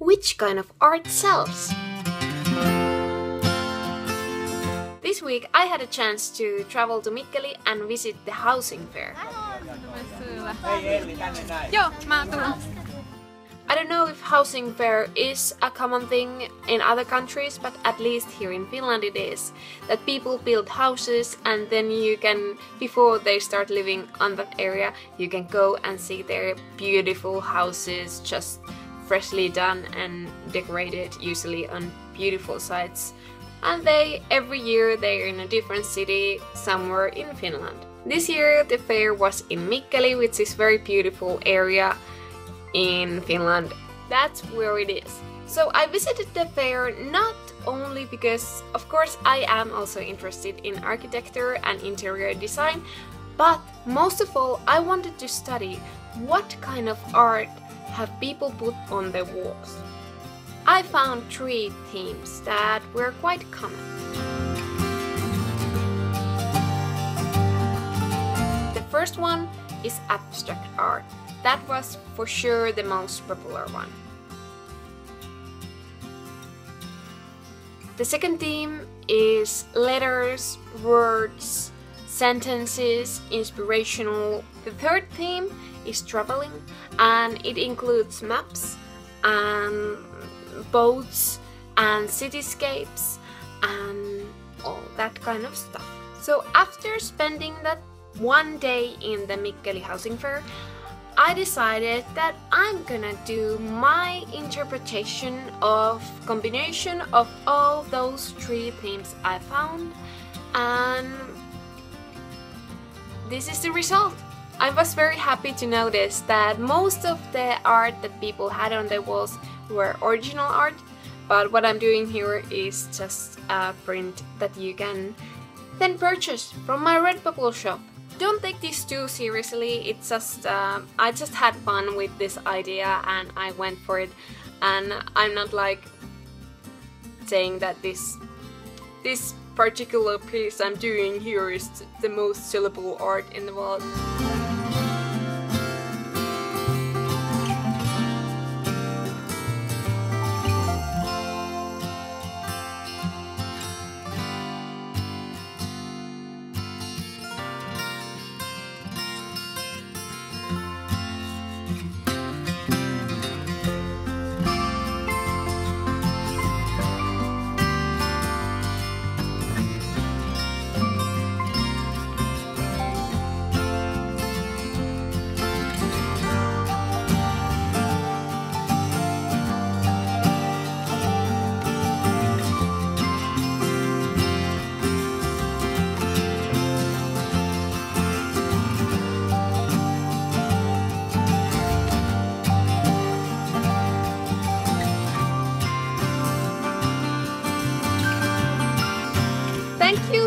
which kind of art sells. This week I had a chance to travel to Mikkeli and visit the housing fair. I don't know if housing fair is a common thing in other countries, but at least here in Finland it is. That people build houses and then you can, before they start living on that area, you can go and see their beautiful houses just freshly done and decorated, usually on beautiful sites. And they, every year, they're in a different city somewhere in Finland. This year the fair was in Mikkeli, which is very beautiful area in Finland. That's where it is. So I visited the fair not only because, of course, I am also interested in architecture and interior design, but most of all, I wanted to study what kind of art have people put on their walls. I found three themes that were quite common. The first one is abstract art. That was for sure the most popular one. The second theme is letters, words, sentences, inspirational. The third theme is traveling and it includes maps and boats and cityscapes and all that kind of stuff. So after spending that one day in the Mikkeli Housing Fair, I decided that I'm gonna do my interpretation of combination of all those three themes I found and this is the result. I was very happy to notice that most of the art that people had on the walls were original art but what I'm doing here is just a print that you can then purchase from my Redbubble shop don't take this too seriously. It's just uh, I just had fun with this idea and I went for it. And I'm not like saying that this this particular piece I'm doing here is the most sellable art in the world.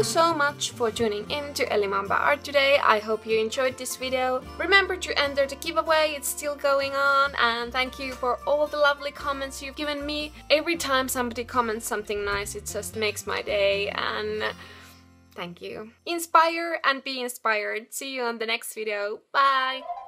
So much for tuning in to Elli Maanpää Art today. I hope you enjoyed this video. Remember to enter the giveaway, it's still going on. And thank you for all the lovely comments you've given me. Every time somebody comments something nice, it just makes my day. And thank you. Inspire and be inspired. See you on the next video. Bye!